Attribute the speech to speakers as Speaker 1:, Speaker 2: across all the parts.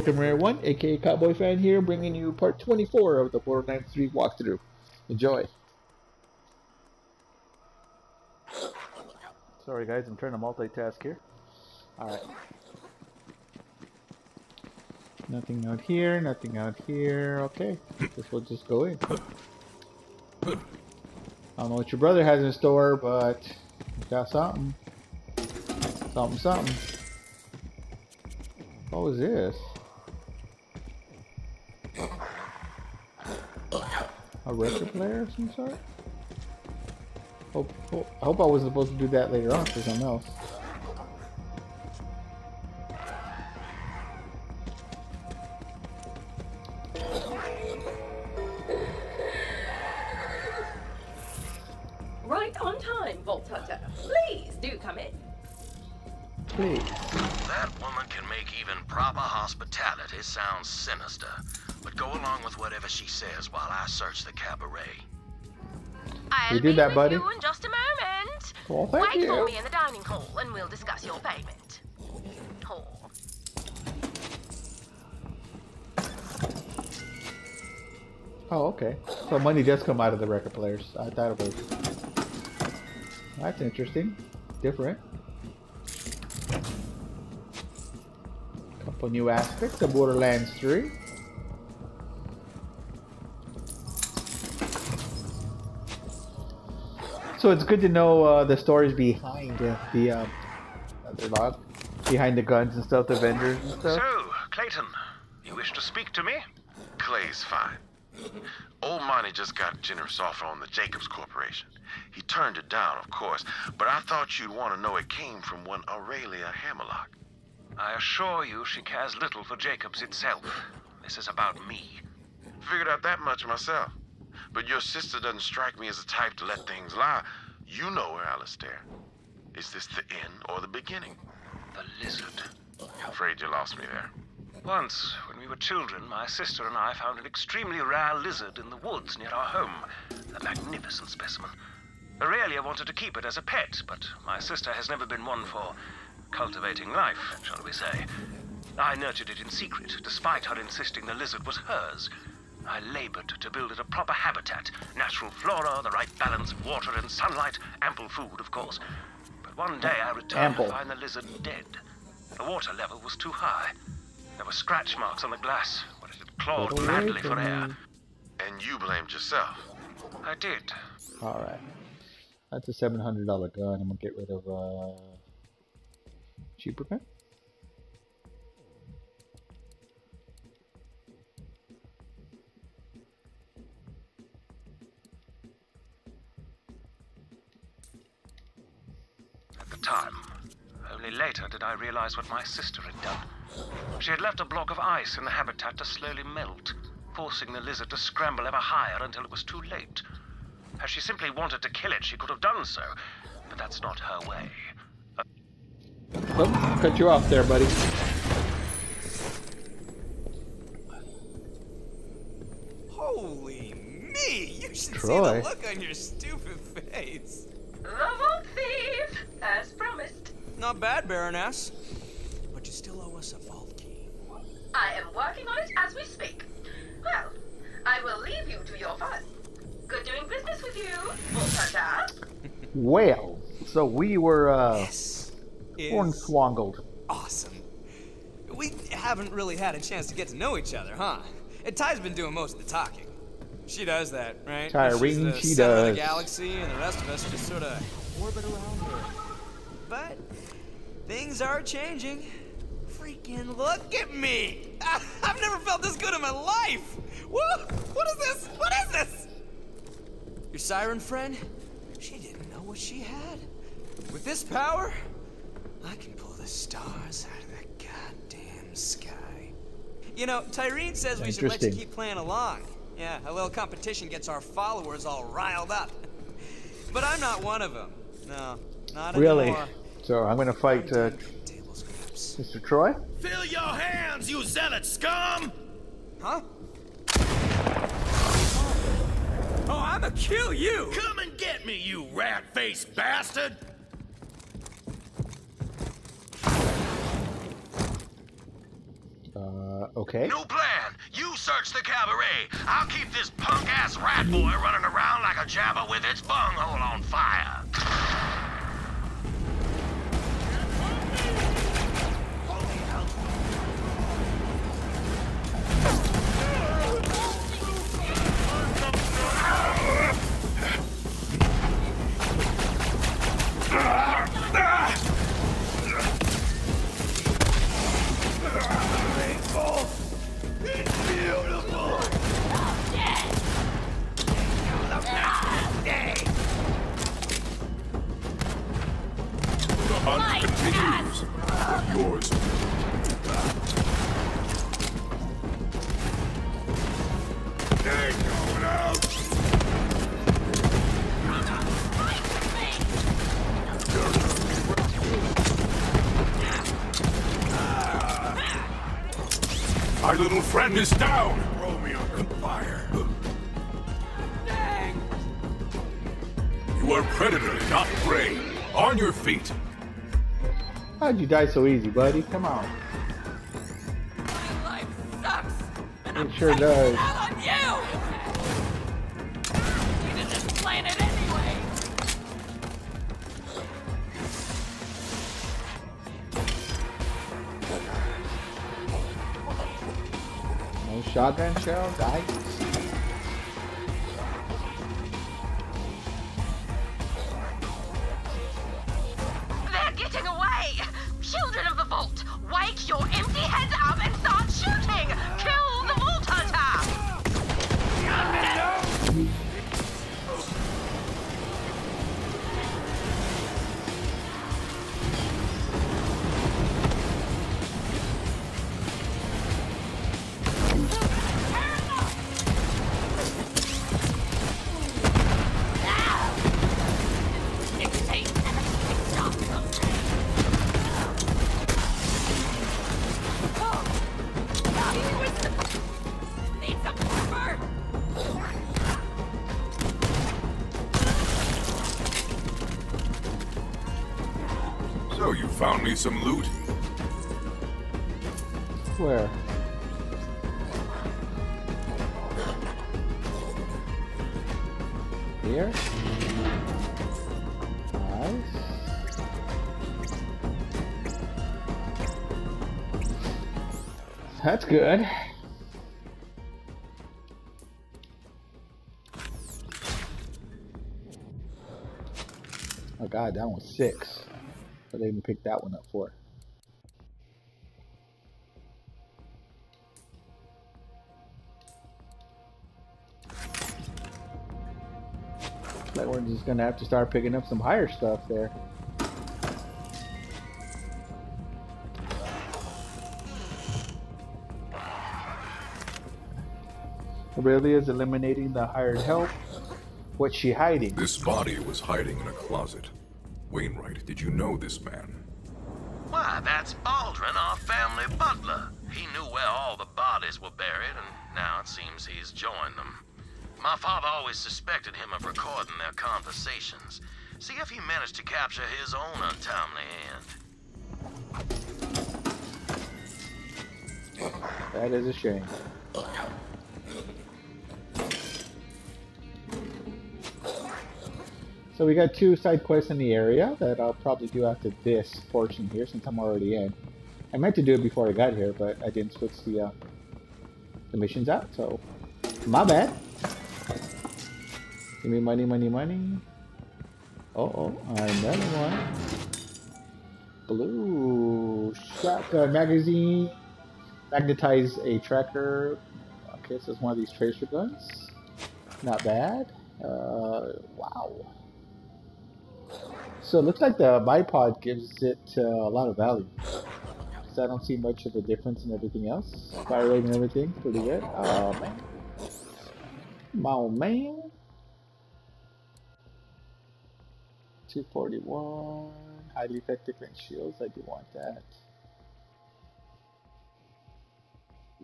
Speaker 1: Welcome, Rare One, aka Cowboy Fan here, bringing you part 24 of the Borderlands 3 walkthrough. Enjoy. Sorry, guys, I'm trying to multitask here. Alright. Nothing out here, nothing out here. Okay, guess we'll just go in. I don't know what your brother has in store, but got something. Something, something. What was this? A record player of some sort? Hope, hope, I hope I wasn't supposed to do that later on for something else.
Speaker 2: I'll
Speaker 1: We did that, buddy.
Speaker 2: you in just a moment.
Speaker 1: Well, thank
Speaker 2: Wait
Speaker 1: you.
Speaker 2: for me in the dining hall and we'll discuss your payment. Hall.
Speaker 1: Oh, okay. So money does come out of the record players. I thought it was. That's interesting. Different. Couple new aspects of Borderlands 3. So it's good to know uh, the stories behind uh, the um, other log, behind the guns and stuff, the vendors and stuff.
Speaker 3: So, Clayton, you wish to speak to me? Clay's fine. Old Monty just got a generous offer on the Jakobs Corporation. He turned it down, of course, but I thought you'd want to know it came from one Aurelia Hammerlock. I assure you she cares little for Jakobs itself. This is about me. Figured out that much myself. But your sister doesn't strike me as the type to let things lie. You know her, Alistair. Is this the end or the beginning? The lizard. I'm afraid you lost me there. Once, when we were children, my sister and I found an extremely rare lizard in the woods near our home. A magnificent specimen. Aurelia wanted to keep it as a pet, but my sister has never been one for cultivating life, shall we say. I nurtured it in secret, despite her insisting the lizard was hers. I labored to build it a proper habitat, natural flora, the right balance of water and sunlight, ample food, of course. But one day I returned
Speaker 1: Ample.
Speaker 3: to find the lizard dead. The water level was too high. There were scratch marks on the glass where it had clawed
Speaker 1: Get
Speaker 3: madly
Speaker 1: from
Speaker 3: for air. And you blamed yourself. I did.
Speaker 1: Alright. That's a $700 gun. I'm gonna get rid of, uh... Cheaper
Speaker 3: time, only later did I realize what my sister had done. She had left a block of ice in the habitat to slowly melt, forcing the lizard to scramble ever higher until it was too late. Had she simply wanted to kill it, she could have done so, but that's not her way.
Speaker 1: Oh, cut you off there, buddy.
Speaker 4: Holy me! You should
Speaker 1: Troy.
Speaker 4: see the look on your stupid face.
Speaker 5: The Vault Thief, as promised.
Speaker 4: Not bad, Baroness. But you still owe us a vault key.
Speaker 5: I am working on it as we speak. Well, I will leave you to your fun. Good doing business with you, Vault
Speaker 1: Well, so we were, uh,
Speaker 4: This is awesome. We haven't really had a chance to get to know each other, huh? Ty's been doing most of the talking. She does that, right?
Speaker 1: Tyreen, she does.
Speaker 4: the galaxy, and the rest of us just sort of orbit around her. But things are changing. Freaking look at me! I've never felt this good in my life. Whoa! What is this? What is this? Your siren friend? She didn't know what she had. With this power, I can pull the stars out of the goddamn sky. You know, Tyreen says we should let you keep playing along. Yeah, a little competition gets our followers all riled up. But I'm not one of them. No, not
Speaker 1: Really?
Speaker 4: anymore.
Speaker 1: So I'm gonna fight, uh, Mr. Troy?
Speaker 6: Fill your hands, you zealot scum!
Speaker 4: Huh? Oh, I'ma kill you!
Speaker 6: Come and get me, you rat-faced bastard!
Speaker 1: Uh, okay.
Speaker 6: New plan. You search the cabaret. I'll keep this punk ass rat boy running around like a jabber with its bunghole on fire.
Speaker 7: Little friend is down. Throw me under fire. You are predator, not prey. On your feet.
Speaker 1: How'd you die so easy, buddy? Come on.
Speaker 5: My life sucks, and
Speaker 1: It
Speaker 5: I'm
Speaker 1: sure does.
Speaker 5: out on you! You did this planet eh? Anyway!
Speaker 1: No shotgun
Speaker 7: So you found me some loot?
Speaker 1: Where? Here? Nice. That's good. Oh god, that one's six. But they even picked that one up for. Like we're just gonna have to start picking up some higher stuff there. Aurelia's eliminating the hired help. What's she hiding?
Speaker 7: This body was hiding in a closet. Wainwright, did you know this man?
Speaker 6: Why, that's Aldrin, our family butler. He knew where all the bodies were buried, and now it seems he's joined them. My father always suspected him of recording their conversations. See if he managed to capture his own untimely end.
Speaker 1: That is a shame. So we got two side quests in the area that I'll probably do after this portion here since I'm already in. I meant to do it before I got here, but I didn't switch the uh, the missions out, so my bad. Give me money, money, money. Uh oh, another one. Blue shotgun magazine. Magnetize a tracker. Okay, so it's one of these tracer guns. Not bad. Uh, wow. So it looks like the bipod gives it uh, a lot of value. Because I don't see much of a difference in everything else. Fire rate and everything, pretty good. Oh man. On, man. 241. Highly effective range shields. I do want that.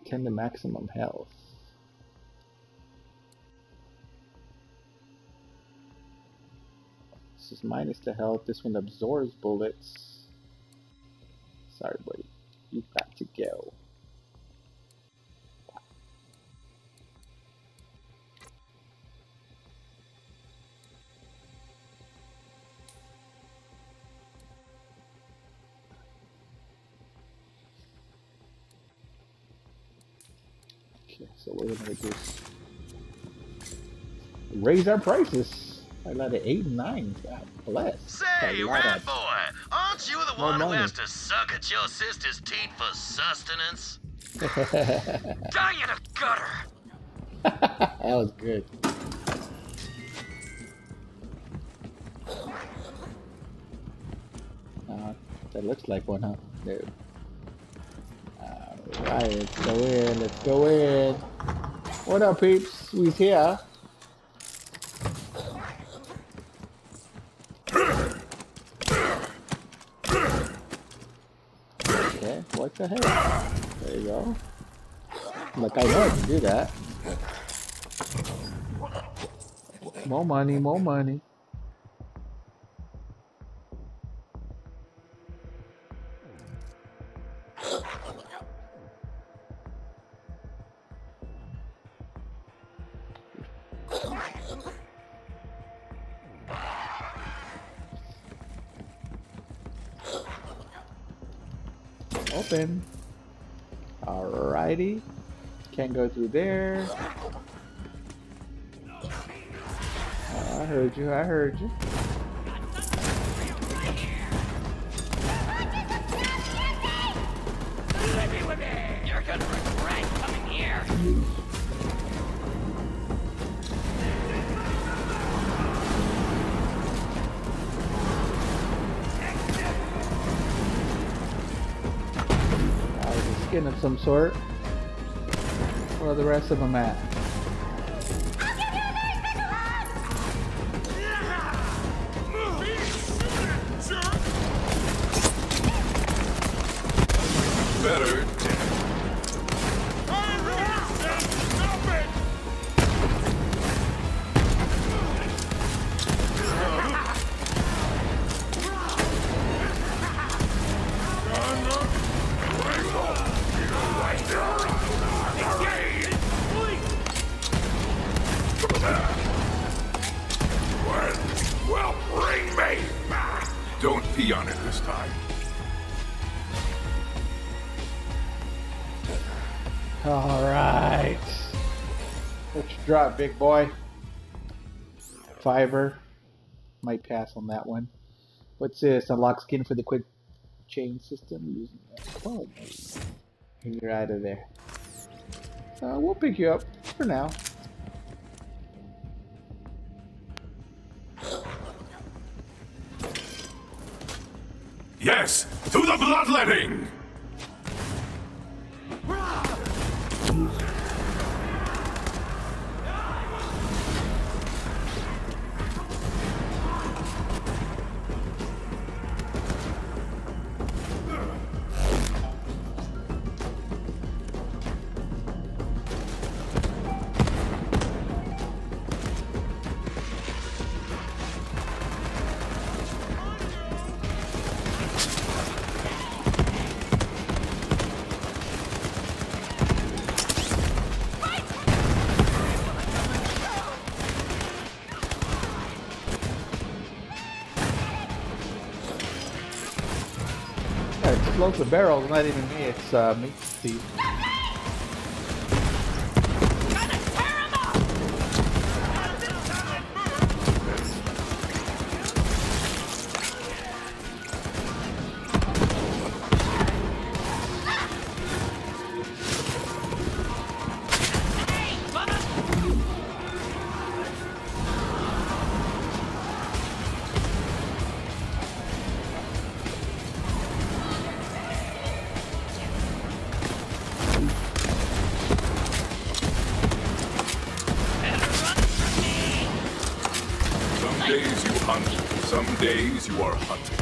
Speaker 1: 10 to maximum health. This is minus the health. This one absorbs bullets. Sorry, buddy. You've got to go. Okay, so what are gonna? Raise our prices. I let it eight and nine. God bless.
Speaker 6: Say,
Speaker 1: lot
Speaker 6: rat boy, aren't you the one who has to suck at your sister's teeth for sustenance?
Speaker 4: Die in a gutter!
Speaker 1: that was good. Uh, that looks like one, huh? No. Alright, let's go in, let's go in. What up, peeps? We's here. Okay, what the heck? There you go. Like I know how to do that. More money, more money. Open. Alrighty. Can't go through there. Oh, I heard you, I heard you.
Speaker 8: Here.
Speaker 1: Skin of some sort. Where the rest of them at?
Speaker 7: Better
Speaker 1: drop, big boy? Fiver. Might pass on that one. What's this? Unlock skin for the quick chain system using that. And you're out of there. Uh, we'll pick you up for now.
Speaker 7: Yes, to the bloodletting!
Speaker 1: The barrels, not even me, it's uh, me, Steve.
Speaker 7: Days you are hunted.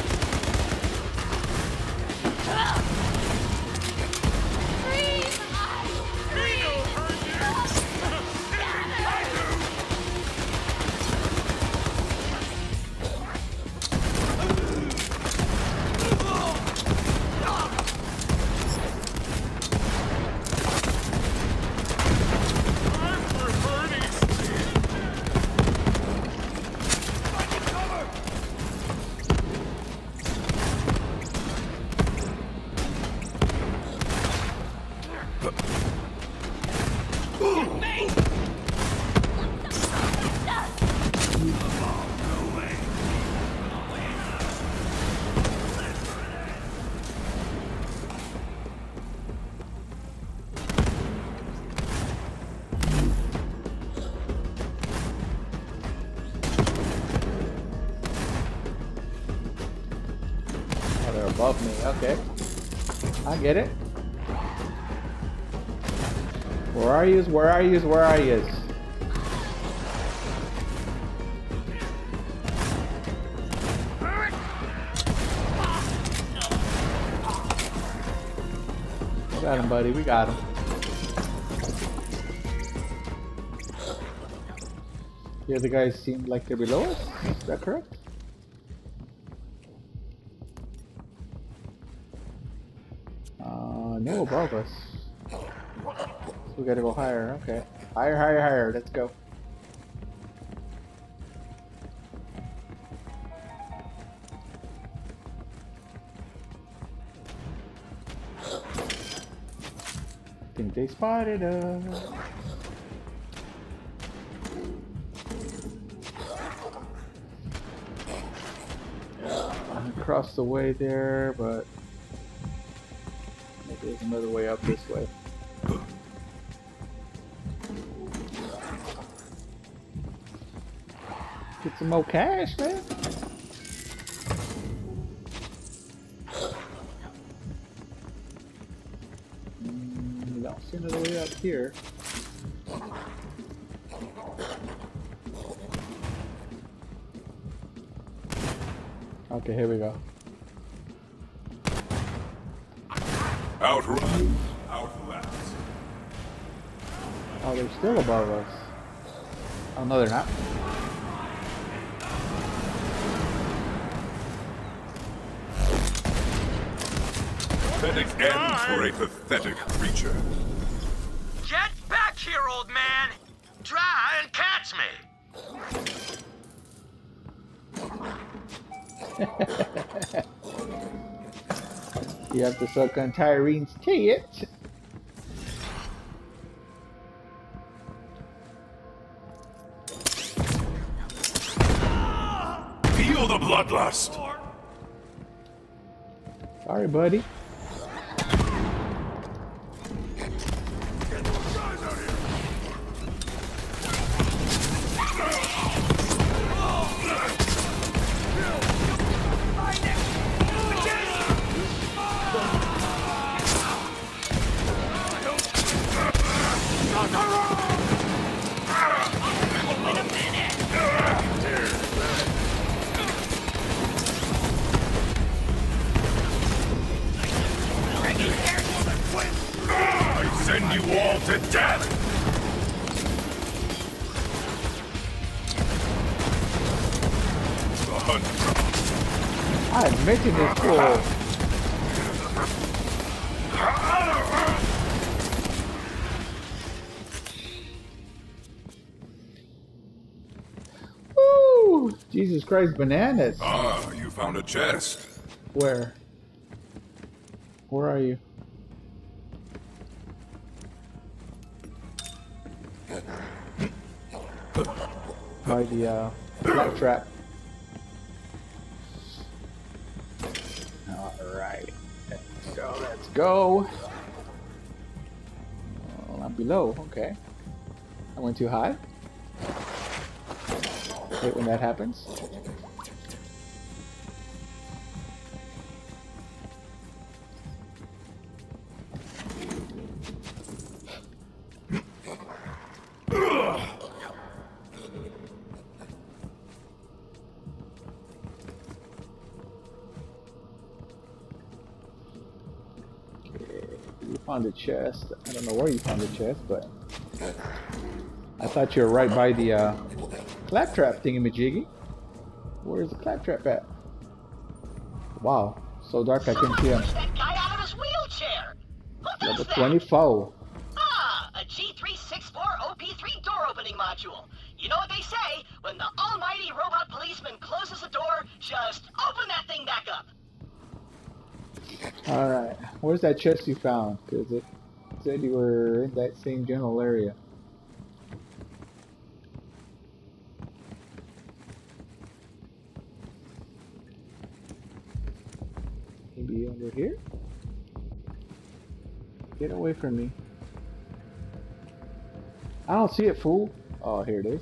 Speaker 1: Above me. Okay. I get it. Where are you? Where are you? Where are you? We got him, buddy. We got him. The other guys seem like they're below us. Is that correct? Gotta go higher. Okay. Higher, higher, higher. Let's go. think they spotted us. Across the way there, but maybe there's another way up this way. Get some more cash, man. Mm, don't see another way up here. Okay, here we go.
Speaker 7: Outrun. Outlast.
Speaker 1: Oh, they're still above us. Oh, no, they're not.
Speaker 7: Pathetic end for a pathetic creature.
Speaker 6: Get back here, old man! Try and catch me!
Speaker 1: You have to suck on Tyreen's tit.
Speaker 7: Feel the bloodlust.
Speaker 1: Sorry, buddy. Jesus Christ, bananas.
Speaker 7: Ah, you found a chest.
Speaker 1: Where? Where are you? By the uh, trap. Alright. Let's go, let's go. Well, I'm below, okay. I went too high. Hate when that happens. Found a chest. I don't know where you found the chest, but I thought you were right by the uh, claptrap thingamajiggy. Where's the claptrap at? Wow, so dark I couldn't see him.
Speaker 8: That guy out of his wheelchair! Does
Speaker 1: Level
Speaker 8: that?
Speaker 1: 24.
Speaker 8: Ah, a G364 OP3 door opening module. You know what they say? When the almighty robot policeman closes a door, just open that thing back up.
Speaker 1: Alright, where's that chest you found? Because it said you were in that same general area. Maybe under here? Get away from me. I don't see it, fool. Oh, here it is.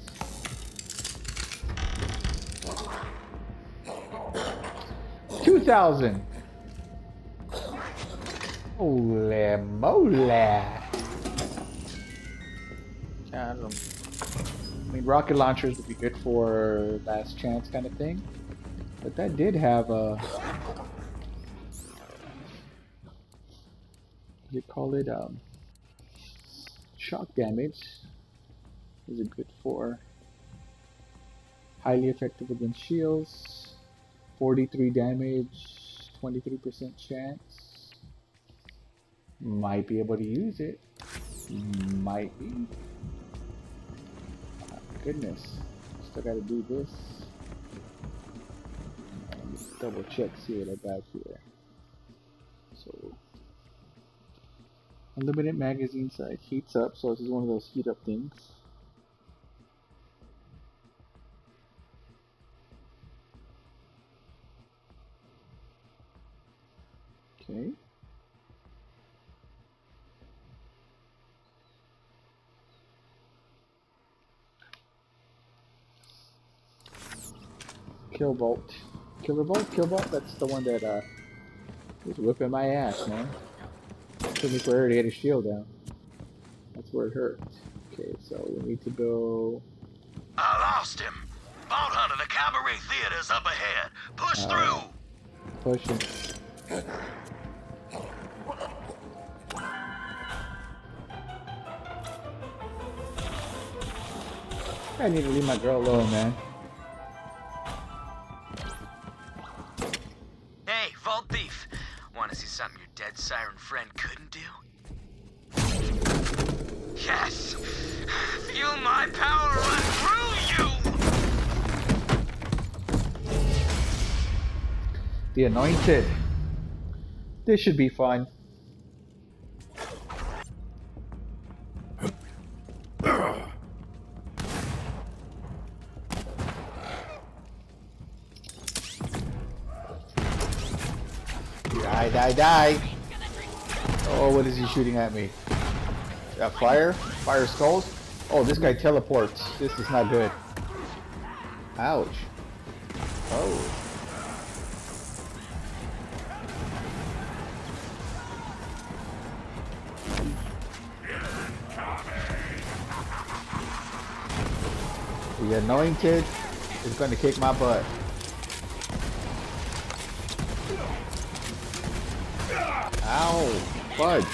Speaker 1: Two thousand. Holy moly! I. I mean, rocket launchers would be good for last chance kind of thing, but that did have a. You call it um, shock damage. Is it good for? Highly effective against shields. 43 damage, 23% chance. Might be able to use it. Might be. Oh, goodness. Still gotta do this. Double check, see what I got here. So, unlimited magazine size heats up, so this is one of those heat up things. Okay. Kill Bolt. Killer Bolt? Kill Bolt? That's the one that uh was whipping my ass, man. Took me forever to get his shield down. That's where it hurt. Okay, so we need to go
Speaker 6: I lost him. Vault Hunter, the Cabaret Theater's up ahead. Push
Speaker 1: Uh,
Speaker 6: through.
Speaker 1: pushing. I need to leave my girl alone, man.
Speaker 4: Vault Thief. Want to see something your dead siren friend couldn't do? Yes! Feel my power run through you!
Speaker 1: The Anointed. This should be fun. Die! Oh, what is he shooting at me? That fire? Fire skulls? Oh, this guy teleports. This is not good. Ouch. Oh. The anointed is going to kick my butt. Ow! Fudge!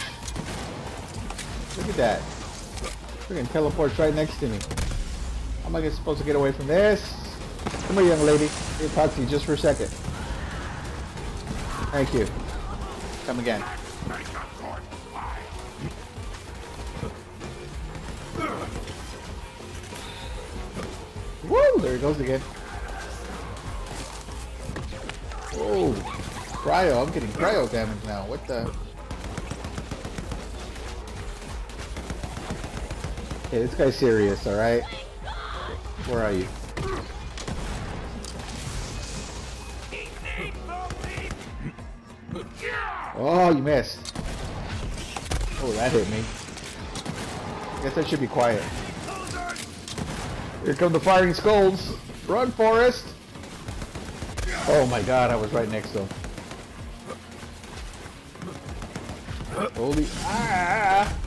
Speaker 1: Look at that. Freaking teleports right next to me. How am I supposed to get away from this? Come here, young lady. Let me talk to you just for a second. Thank you. Come again. Woo! There he goes again. Whoa! Cryo, I'm getting cryo damage now. What the? Okay, this guy's serious, alright? Where are you? Oh, you missed. Oh, that hit me. I Guess I should be quiet. Here come the firing skulls. Run, Forrest. Oh my god, I was right next to him. Holy ah!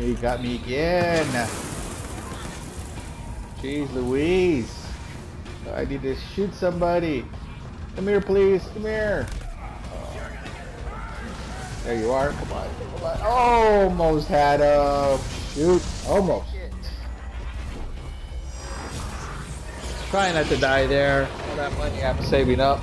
Speaker 1: He got me again. Jeez Louise. I need to shoot somebody. Come here, please. Come here. There you are. Come on. Come on. Almost had a shoot. Almost. Trying not to die there. All that money I'm saving up.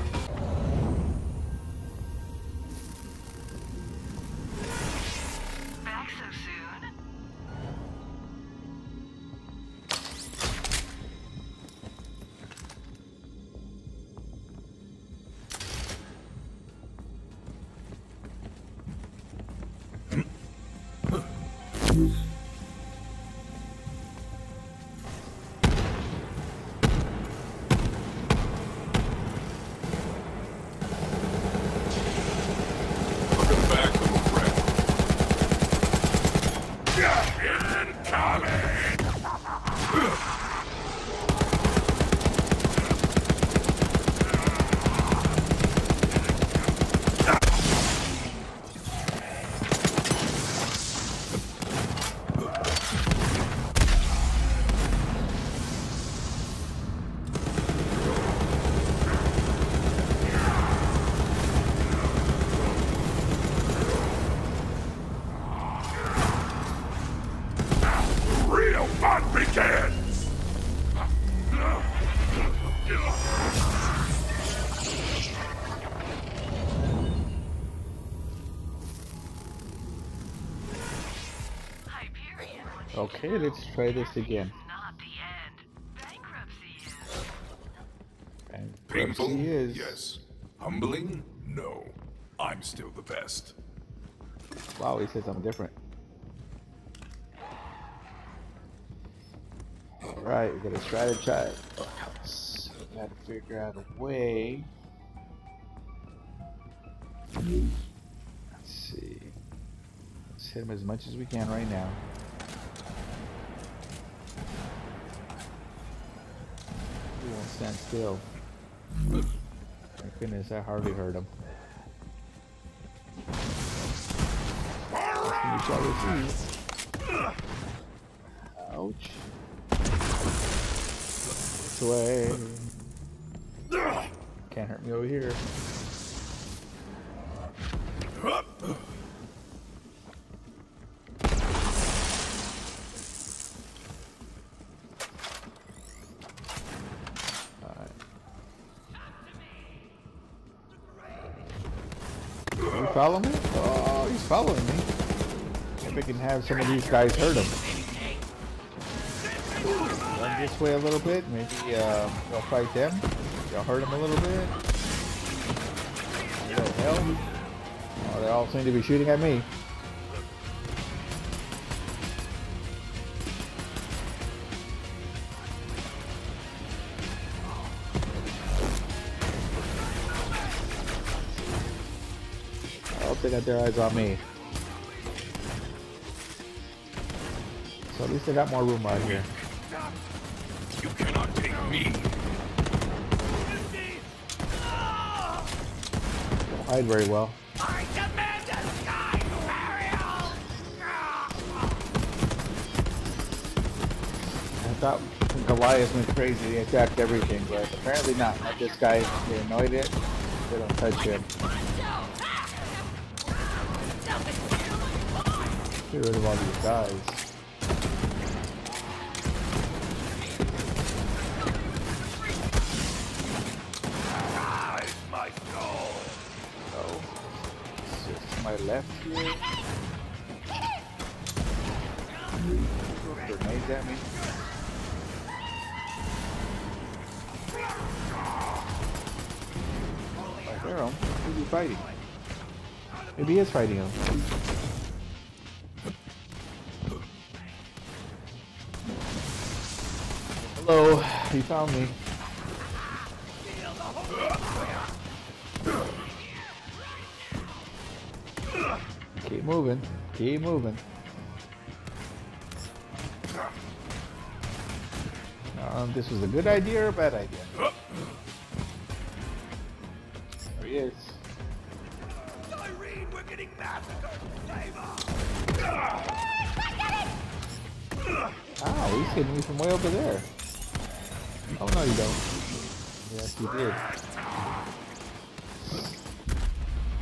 Speaker 2: What you
Speaker 1: Okay,
Speaker 2: do
Speaker 1: let's try this again.
Speaker 2: is not the end. Bankruptcy is.
Speaker 7: Painful?
Speaker 1: is.
Speaker 7: Yes. Humbling? No. I'm still the best.
Speaker 1: Wow, he said something different. Alright, we're gonna try to try We gotta figure out a way. Let's see. Let's hit him as much as we can right now. He won't stand still. My goodness, I hardly heard him. You shall receive. Ouch. This way. Can't hurt me over here. Have some of these guys hurt him. Run this way a little bit. Maybe uh, they'll fight them. They'll hurt him a little bit. The hell? Oh, they all seem to be shooting at me. They got their eyes on me. So at least they got more room out here.
Speaker 7: You cannot take me.
Speaker 1: Don't hide very well.
Speaker 6: I demand a sky burial!
Speaker 1: I thought Goliath went crazy, he attacked everything, but apparently not. Not this guy. They annoyed it. They don't touch him. Get rid of all these guys. He is fighting him. Hello, he found me. Keep moving. Keep moving. Um, this was a good idea or a bad idea? There he is.
Speaker 6: Getting massacred! Save ah, us!
Speaker 1: Ow, he's hitting me from way over there. Oh, no, you don't. Yes, you did.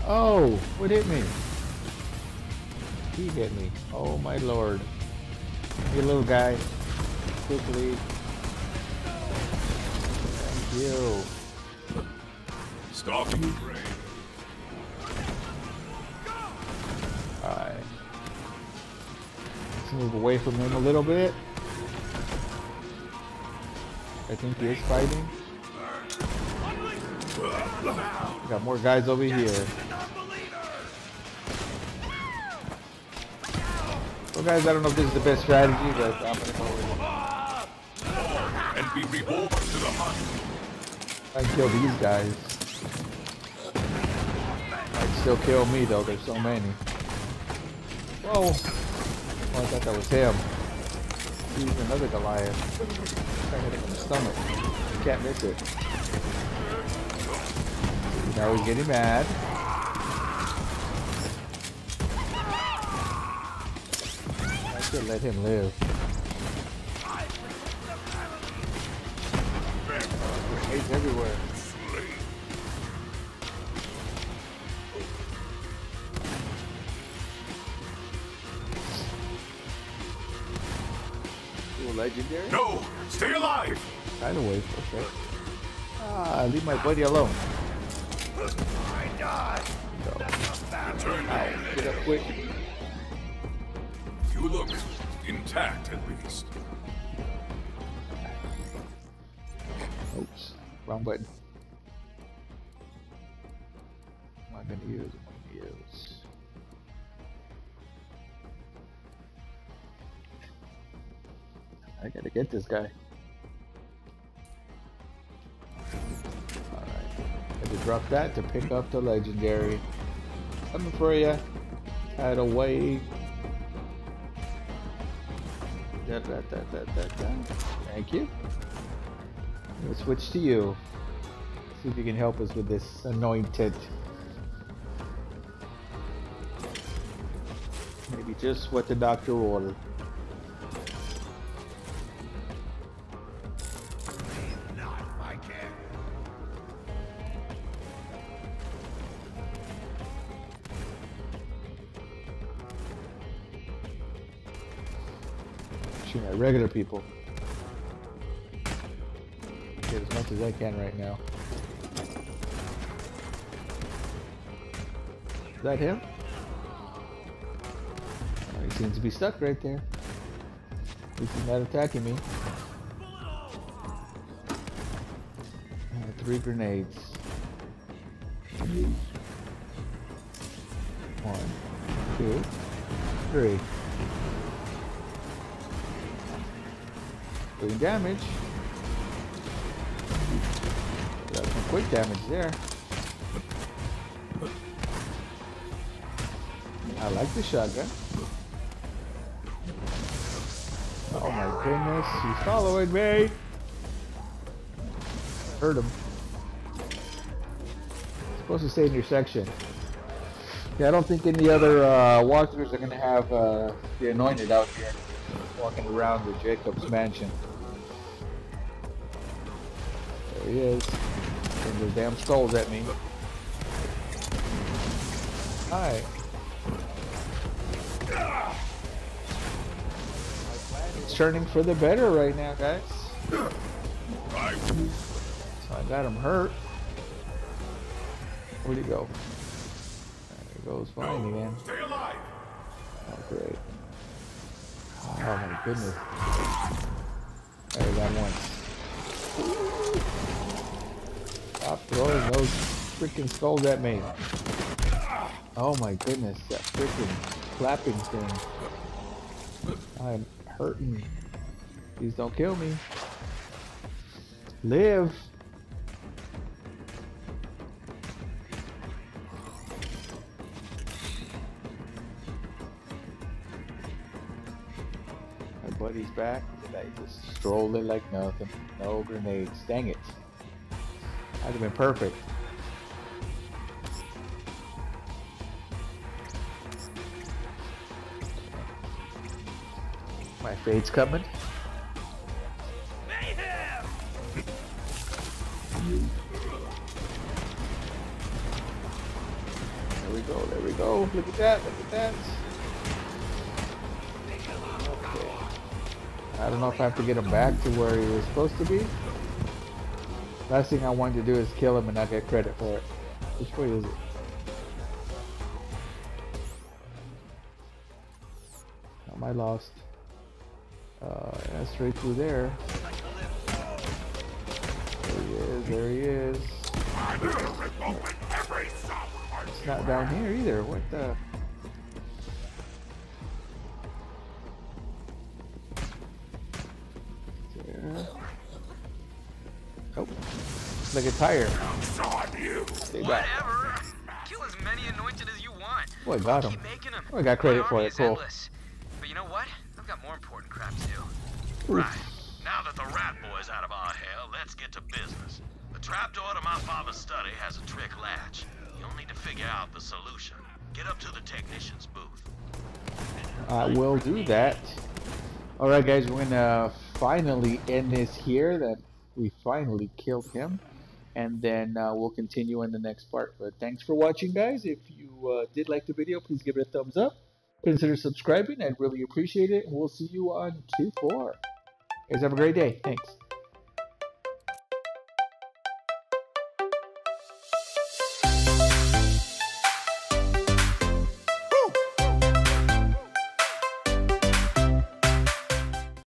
Speaker 1: Oh, what hit me? He hit me. Oh, my lord. Hey, little guy. Quickly. Thank you.
Speaker 7: Stalking prey.
Speaker 1: Let's move away from him a little bit. I think he is fighting. Got more guys over here. Well guys, I don't know if this is the best strategy, but I'm gonna go with it.
Speaker 7: And be reborn to the hunt.
Speaker 1: I kill these guys. Might still kill me though, there's so many. Whoa! I thought that was him. He's another Goliath. I hit him in the stomach. You can't miss it. Now he's getting mad. I should let him live. Grenades everywhere. Legendary?
Speaker 7: No! Stay alive!
Speaker 1: Tidal wave, okay. Ah, leave my buddy alone. I So, ow, get up quick.
Speaker 7: You look intact, at least.
Speaker 1: Oops, wrong button. Get this guy. Alright. Had to drop that to pick up the legendary. Coming for ya. Tidal wave. Da, da, da, da, da, da. Thank you. Switch to you. See if you can help us with this anointed. Maybe just what the doctor ordered. Regular people. Get as much as I can right now. Is that him? Oh, he seems to be stuck right there. At least he's not attacking me. Uh, three grenades. One, two, three. Doing damage. Got some quick damage there. I like the shotgun. Oh my goodness, he's following me! Hurt him. Supposed to stay in your section. Yeah, I don't think any other uh, walkthroughs are gonna have uh, the anointed out here walking around the Jakobs mansion. He is. Sending those damn skulls at me. Hi. It's turning for the better right now, guys. So I got him hurt. Where'd he go? There he goes flying again.
Speaker 7: Stay alive!
Speaker 1: Oh, great. Oh my goodness. There, got once. Stop throwing those freaking skulls at me. Oh my goodness, that freaking clapping thing. I'm hurting. Please don't kill me. Live. My buddy's back. And I just strolled in like nothing. No grenades. Dang it. That'd have been perfect. My fade's coming. There we go, there we go. Look at that, look at that. Okay. I don't know if I have to get him back to where he was supposed to be. Last thing I wanted to do is kill him and not get credit for it. Which way is it? Am I lost? Uh, straight through there. There he is, there he is. It's not down here either. What the? Like a tire. Stay back.
Speaker 6: Kill as many anointed as you want.
Speaker 1: Oh, I got him.
Speaker 6: Keep making them.
Speaker 1: Oh, I got credit for it. Cool.
Speaker 6: endless. But you know what? I've got more important crap to do.
Speaker 3: Right. Now that the rat boy's out of our hair, let's get to business. The trapdoor to my father's study has a trick latch. You'll need to figure out the solution. Get up to the technician's booth.
Speaker 1: I will do that. Alright guys, we're gonna finally end this here that we finally killed him. And then uh, we'll continue in the next part. But thanks for watching guys. If you uh, did like the video, please give it a thumbs up. Consider subscribing. I'd really appreciate it. We'll see you on 2-4. Guys have a great day. Thanks.